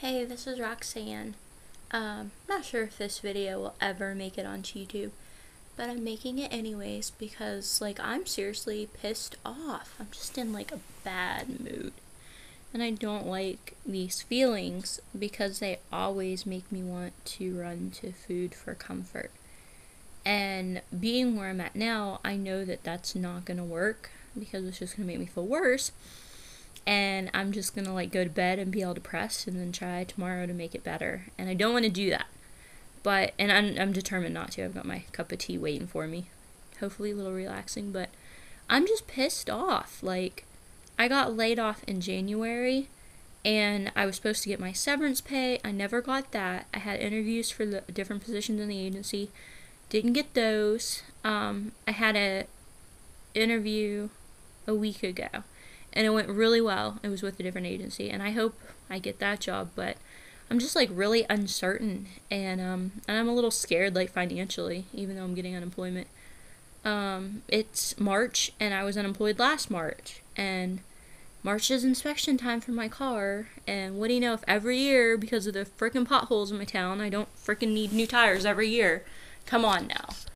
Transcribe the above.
Hey, this is Roxann. Um, not sure if this video will ever make it onto YouTube, but I'm making it anyways because, like, I'm seriously pissed off. I'm just in, like, a bad mood. And I don't like these feelings because they always make me want to run to food for comfort. And being where I'm at now, I know that that's not going to work because it's just going to make me feel worse and I'm just gonna like go to bed and be all depressed and then try tomorrow to make it better. And I don't want to do that. But and I'm I'm determined not to. I've got my cup of tea waiting for me. Hopefully a little relaxing, but I'm just pissed off. Like I got laid off in January and I was supposed to get my severance pay. I never got that. I had interviews for the different positions in the agency. Didn't get those. Um, I had a interview a week ago and it went really well. It was with a different agency, and I hope I get that job. But I'm just like really uncertain, and um, and I'm a little scared, like financially, even though I'm getting unemployment. Um, it's March, and I was unemployed last March, and March is inspection time for my car. And what do you know? If every year, because of the freaking potholes in my town, I don't freaking need new tires every year. Come on now.